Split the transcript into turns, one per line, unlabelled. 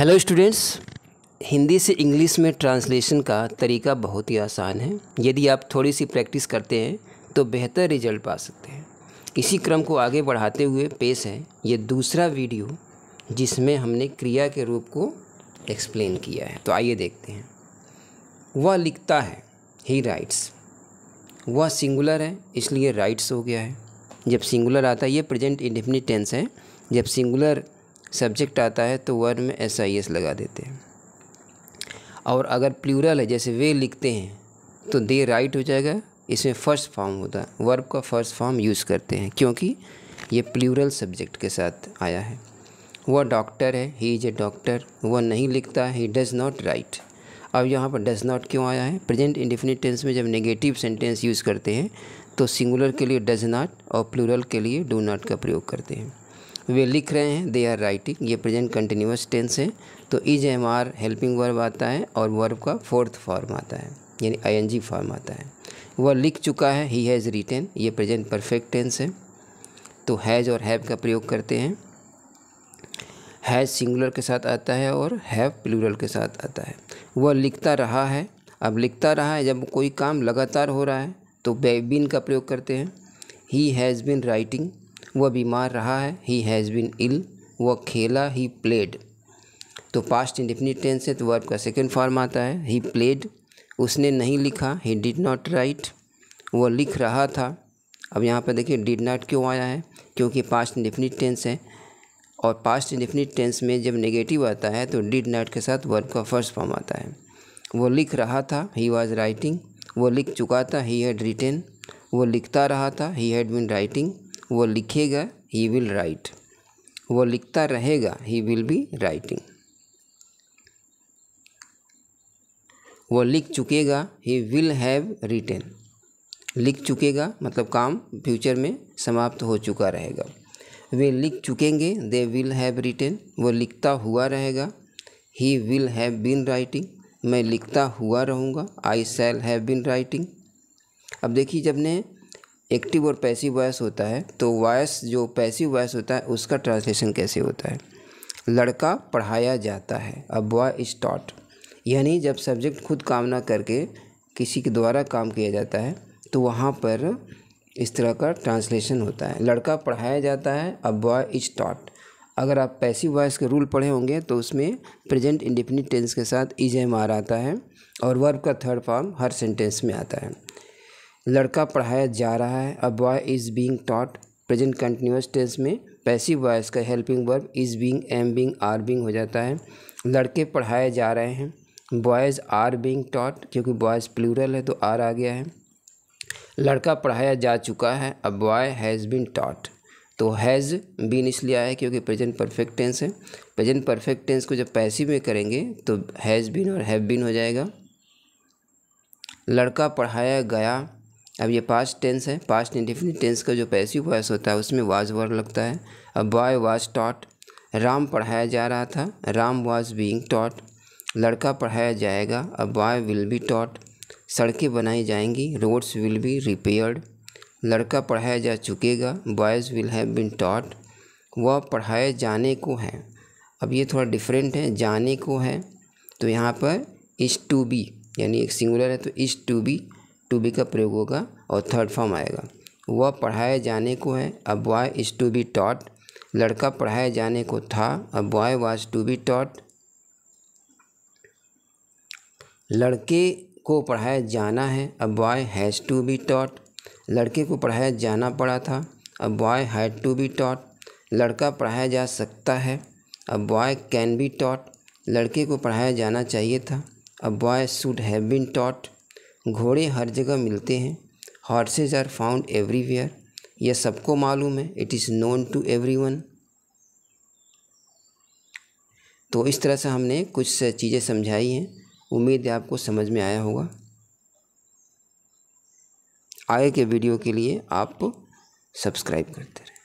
Hello students Hindi से English में translation का तरीका बहुत ही आसान है। यदि आप थोड़ी सी प्रैक्टिस करते हैं तो बेहतर रिज़ल्ट पा सकते हैं। इसी क्रम को आगे बढ़ाते हुए पेश है ये दूसरा वीडियो जिसमें हमने क्रिया के रूप को एक्सप्लेन किया है। तो आइए देखते हैं। वह लिखता है ही राइट्स वह सिंगुलर है, इसलिए राइट्स हो गया है। जब सिंगुलर आता है, ये प्रेजेंट इंडेफिनिट टेंस है। जब सिंगुलर सब्जेक्ट आता है तो वर्ड में एस आई एस लगा देते हैं। और अगर प्लूरल है, जैसे वे लिखते हैं तो दे राइट हो जाएगा, इसमें फ़र्स्ट फॉर्म होता है वर्ब का फ़र्स्ट फॉर्म यूज़ करते हैं, क्योंकि ये प्लूरल सब्जेक्ट के साथ आया है। वह डॉक्टर है ही इज़ ए डॉक्टर वह नहीं लिखता ही डज़ नॉट राइट अब यहाँ पर डज़ नॉट क्यों आया है? प्रेजेंट इंडिफिनिट टेंस में जब नेगेटिव सेंटेंस यूज़ करते हैं तो सिंगुलर के लिए डज़ नॉट और प्लूरल के लिए डू नॉट का प्रयोग करते हैं। वे लिख रहे हैं दे आर राइटिंग ये प्रेजेंट कंटिन्यूस टेंस है तो is am are helping verb आता है और वर्ब का फोर्थ फॉर्म आता है, यानी आई फॉर्म आता है। वह लिख चुका है ही हैज़ रिटेन ये प्रेजेंट परफेक्ट टेंस है तो हैज़ और हैव का प्रयोग करते हैं। हैज़ सिंगुलर के साथ आता है और हैव प्लूरल के साथ आता है। वह लिखता रहा है, अब लिखता रहा है, जब कोई काम लगातार हो रहा है तो बिन का प्रयोग करते हैं। ही हैज़ बिन राइटिंग वह बीमार रहा है। ही हैज़ बिन इल वह खेला ही प्लेड तो पास्ट इंडिफिनिट टेंस है तो वर्ब का सेकेंड फॉर्म आता है। ही प्लेड उसने नहीं लिखा ही डिड नॉट राइट वह लिख रहा था। अब यहाँ पर देखिए डिड नॉट क्यों आया है? क्योंकि पास्ट इंडिफिनिट टेंस है। और पास्ट इंडिफिनिट टेंस में जब नेगेटिव आता है तो डिड नॉट के साथ वर्ब का फ़र्स्ट फॉर्म आता है। वो लिख रहा था ही वॉज़ राइटिंग वो लिख चुका था ही हैड रिटेन वो लिखता रहा था ही हैड बिन राइटिंग वो लिखेगा ही विल राइट वो लिखता रहेगा ही विल बी राइटिंग वो लिख चुकेगा ही विल हैव रिटेन लिख चुकेगा मतलब काम फ्यूचर में समाप्त हो चुका रहेगा। वे लिख चुकेंगे दे विल हैव रिटेन वो लिखता हुआ रहेगा he will have been writing मैं लिखता हुआ रहूँगा I shall have been writing अब देखिए, जब ने एक्टिव और पैसिव वॉयस होता है तो वॉयस जो पैसिव वॉयस होता है, उसका ट्रांसलेशन कैसे होता है? लड़का पढ़ाया जाता है। अब बॉय इज़ टॉट यानी जब सब्जेक्ट खुद काम ना करके किसी के द्वारा काम किया जाता है तो वहाँ पर इस तरह का ट्रांसलेशन होता है। लड़का पढ़ाया जाता है, अब बॉय इज़ टॉट अगर आप पैसिव वॉइस के रूल पढ़े होंगे तो उसमें प्रेजेंट इंडिफिनिट टेंस के साथ इज़ एम आर आता है और वर्ब का थर्ड फॉर्म हर सेंटेंस में आता है। लड़का पढ़ाया जा रहा है। अब boy is being taught present continuous tense में। पैसिव वॉइस का helping verb is being am being are being हो जाता है। लड़के पढ़ाए जा रहे हैं। बॉयज़ आर बीइंग टॉट क्योंकि बॉयज़ प्लूरल है तो आर आ गया है। लड़का पढ़ाया जा चुका है। अब बॉय हैज़ बिन टॉट तो हैज़ बीन इसलिए आया क्योंकि प्रेजेंट परफेक्ट टेंस है। प्रेजेंट परफेक्ट टेंस को जब पैसिव में करेंगे तो हैज़ बिन और हैव बिन हो जाएगा। लड़का पढ़ाया गया अब ये पास्ट टेंस है। पास्ट इंडिफिनिट टेंस का जो पैसिव वॉइस होता है, उसमें वाज वर्ड लगता है। अब बॉय वाज टॉट राम पढ़ाया जा रहा था। राम वाज बीइंग टॉट लड़का पढ़ाया जाएगा। अब बॉय विल बी टॉट सड़कें बनाई जाएँगी। रोड्स विल बी रिपेयर्ड लड़का पढ़ाया जा चुकेगा। Boys will have been taught वह पढ़ाए जाने को है। अब ये थोड़ा डिफरेंट है, जाने को है। तो यहाँ पर इस टू बी यानी एक सिंगुलर है तो is to be to be का प्रयोग होगा और थर्ड फॉर्म आएगा। वह पढ़ाए जाने को है, अब boy is to be taught लड़का पढ़ाए जाने को था, अब boy was to be taught लड़के को पढ़ाया जाना है a boy has to be taught लड़के को पढ़ाया जाना पड़ा था a boy had to be taught लड़का पढ़ाया जा सकता है a boy can be taught लड़के को पढ़ाया जाना चाहिए था a boy should have been taught घोड़े हर जगह मिलते हैं हॉर्सेज आर फाउंड एवरीवेयर यह सबको मालूम है it is known to every तो इस तरह से हमने कुछ चीज़ें समझाई हैं, उम्मीद है आपको समझ में आया होगा। आगे के वीडियो के लिए आप सब्सक्राइब करते रहें।